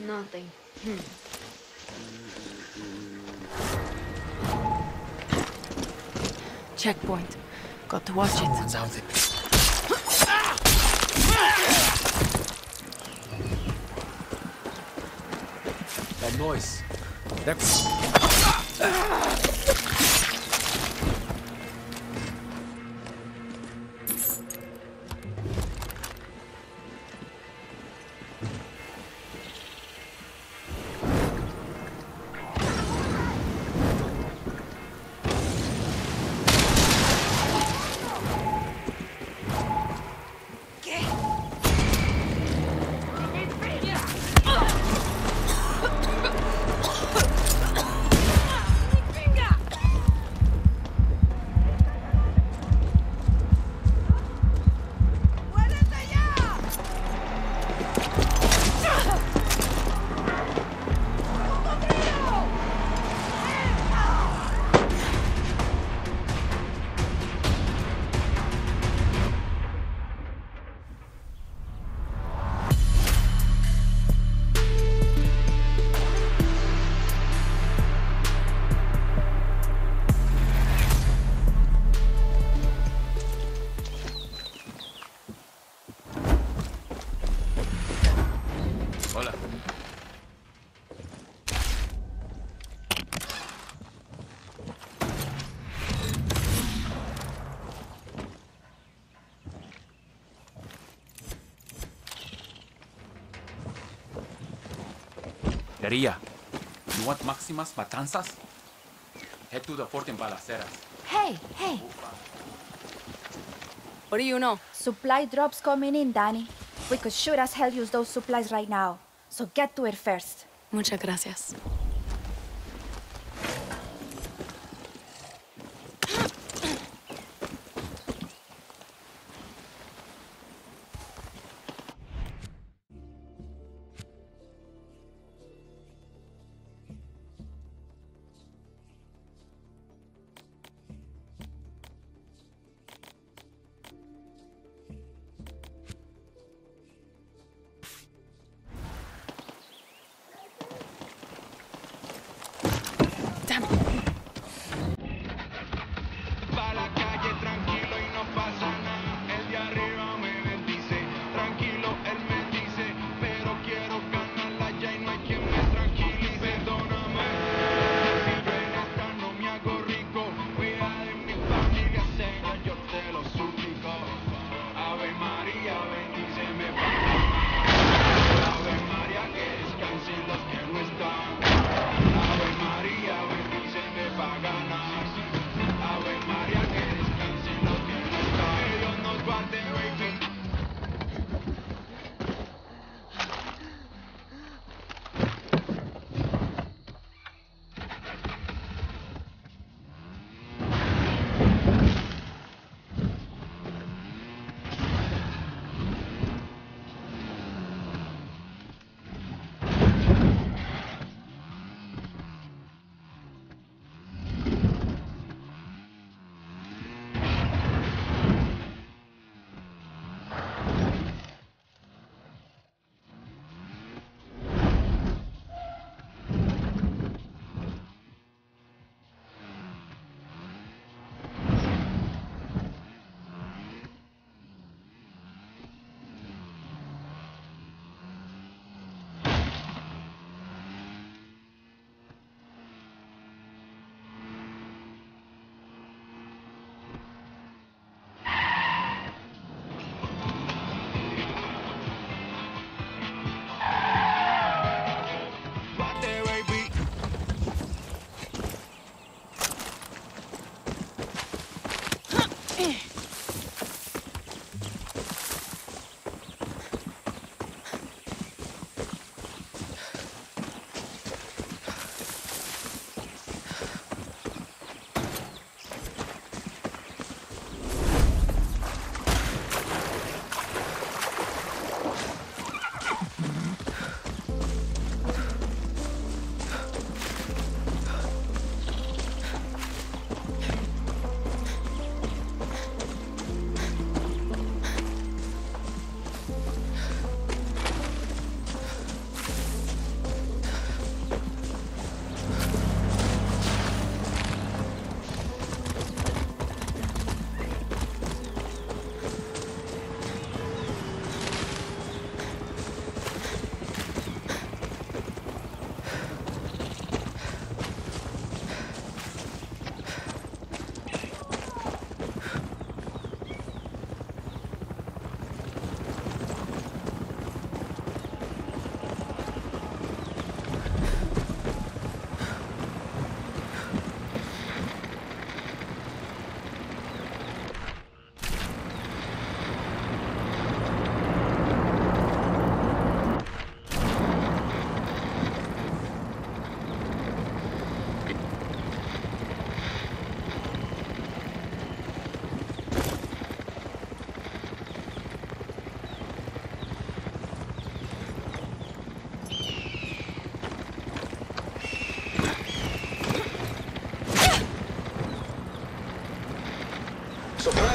Nothing. Hmm. Checkpoint. Got to watch it. Out there. That noise. That's... Daria, you want Maximas Matanzas? Head to the fort in Balaceras. Hey, hey. What do you know? Supply drops coming in, Danny. We could sure as hell use those supplies right now. So get to it first. Muchas gracias.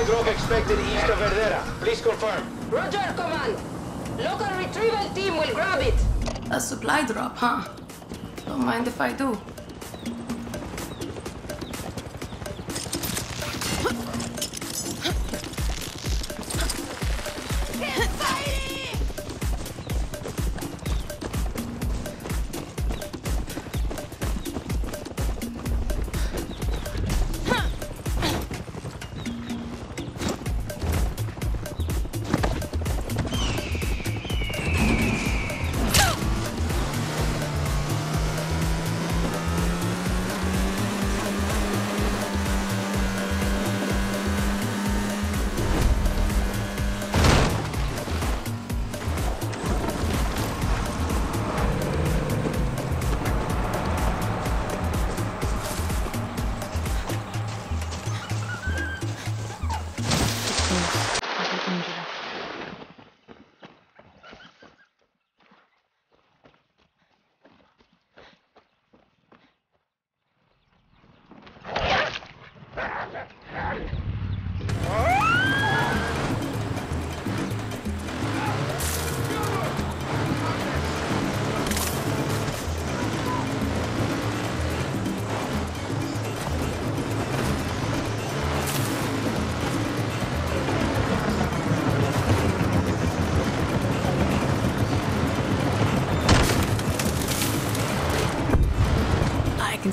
Drop expected east of Verdera. Please confirm. Roger, Command. Local retrieval team will grab it. A supply drop, huh? Don't mind if I do.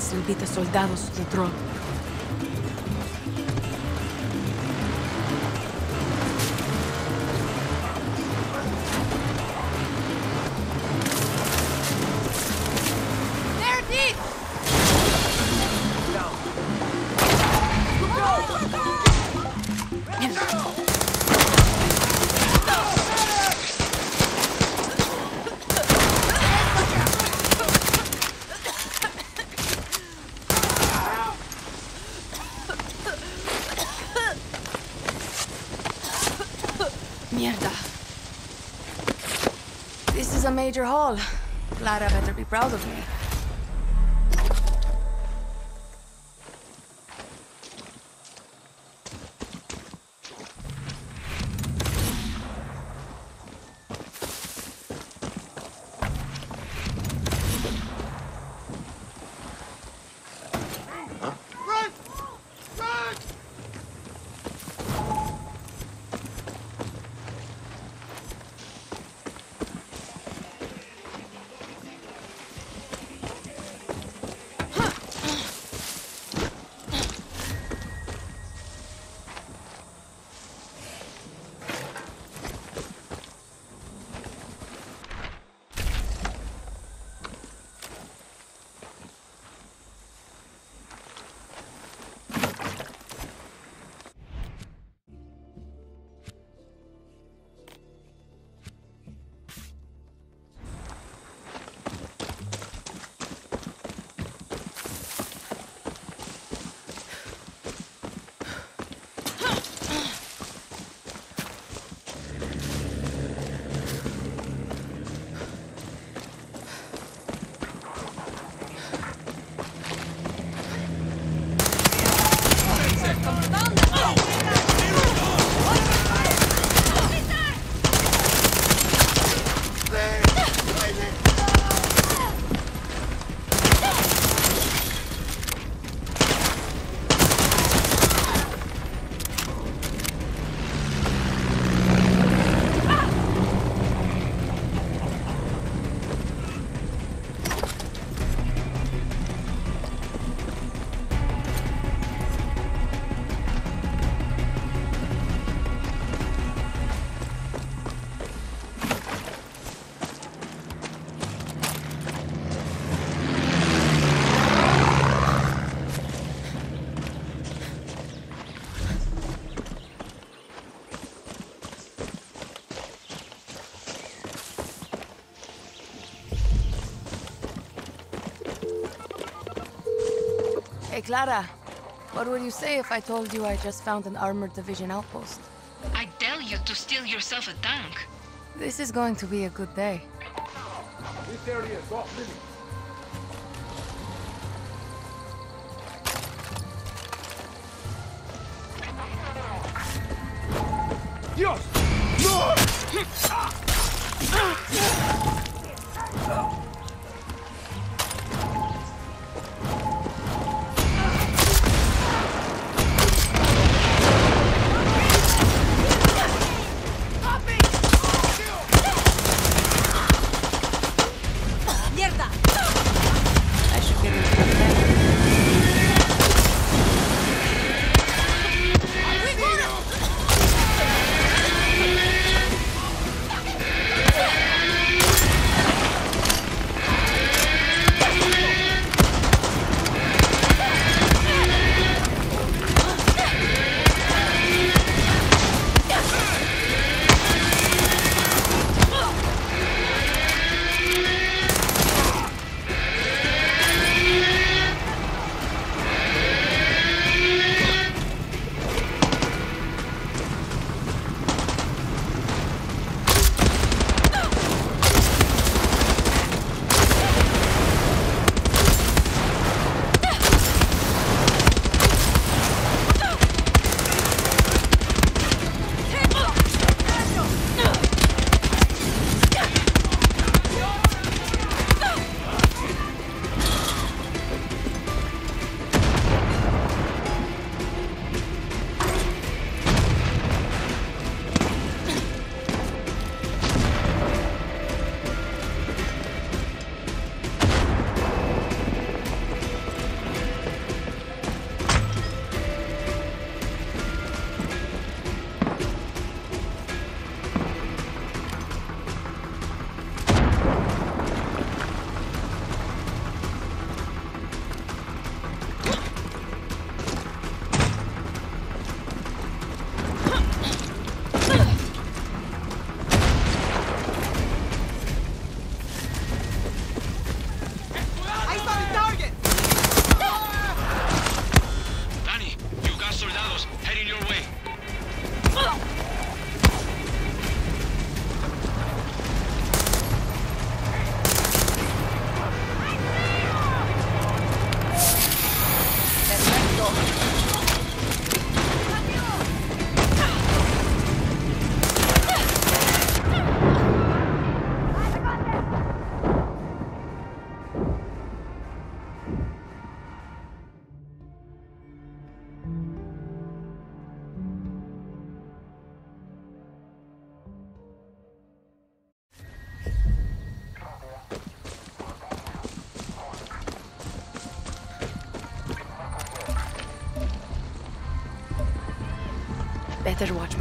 I can still beat the soldados to the major. Clara better be proud of me. Hey, Clara. What would you say if I told you I just found an armored division outpost? I tell you to steal yourself a tank. This is going to be a good day. This area is off limits. ¡Dios! Better watch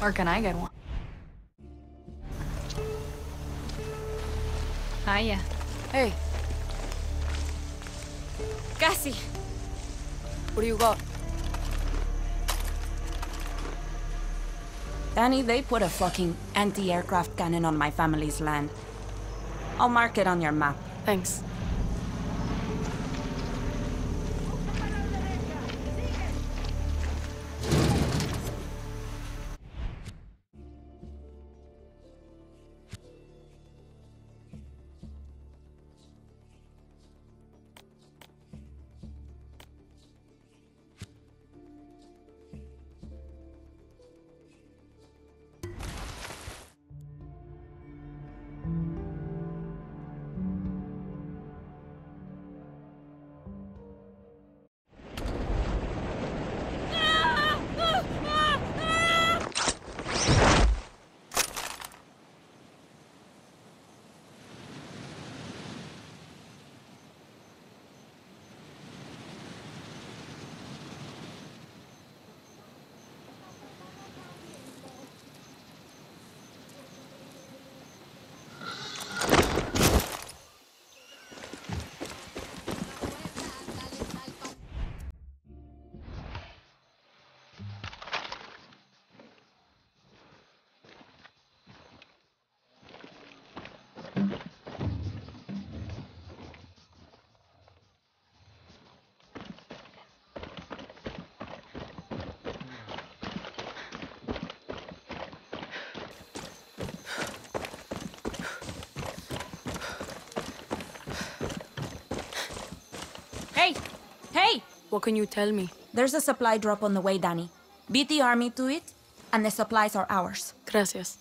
Where can I get one? Ah, Hiya. Hey, Casi. what do you got? Danny, they put a fucking anti-aircraft cannon on my family's land. I'll mark it on your map. Thanks. Hey! What can you tell me? There's a supply drop on the way, Danny. Beat the army to it, and the supplies are ours. Gracias.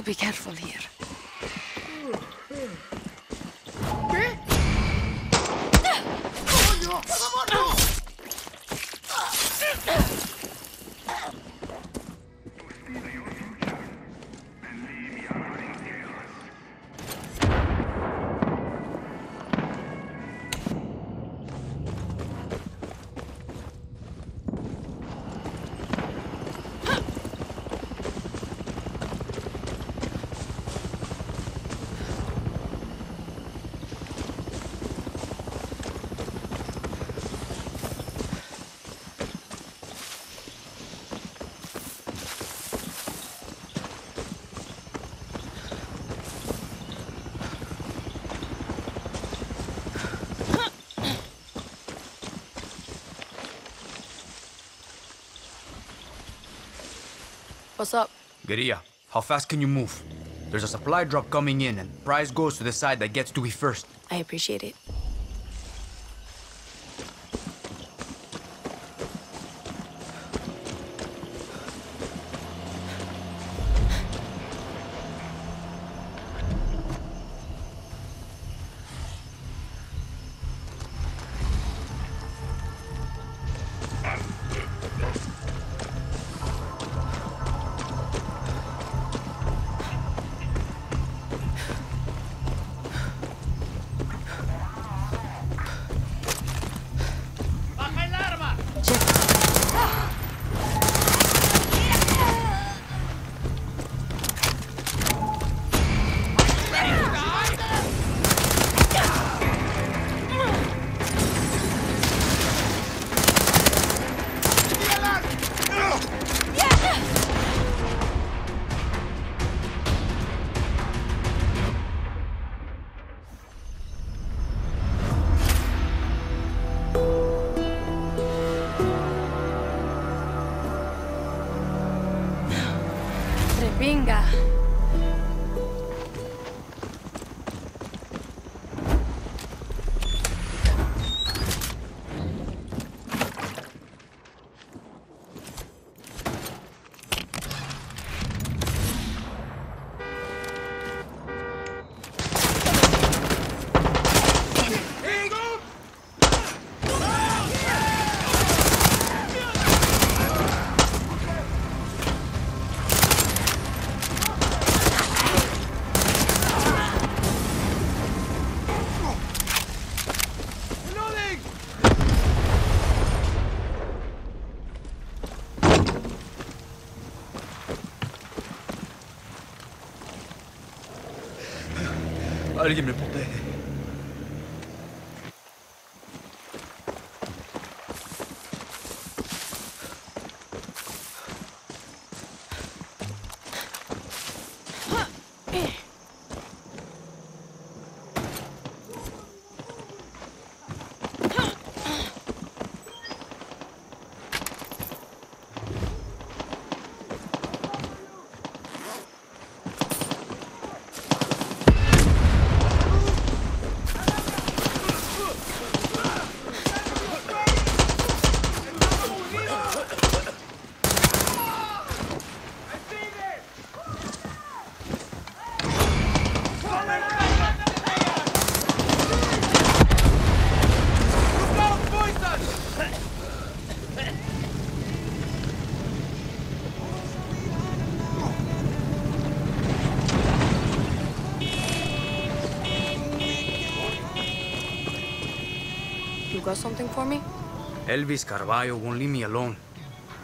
To be careful here. What's up? Guerrilla, how fast can you move? There's a supply drop coming in, and prize goes to the side that gets to it first. I appreciate it. Alguien me protege. You Elvis Carvalho won't leave me alone.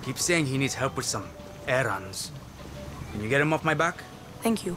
Keeps saying he needs help with some errands. Can you get him off my back? Thank you.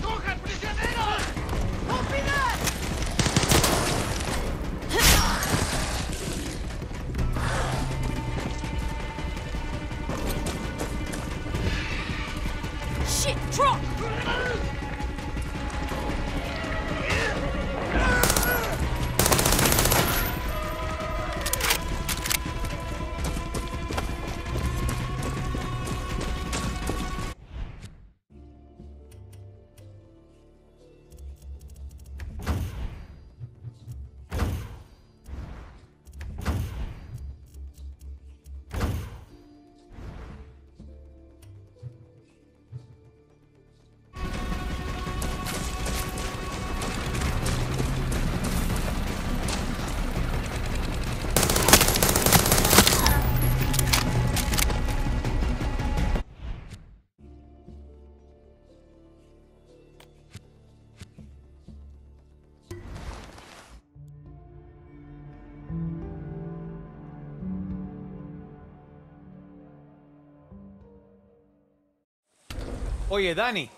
Cojan prisioneros! Oye, Dani,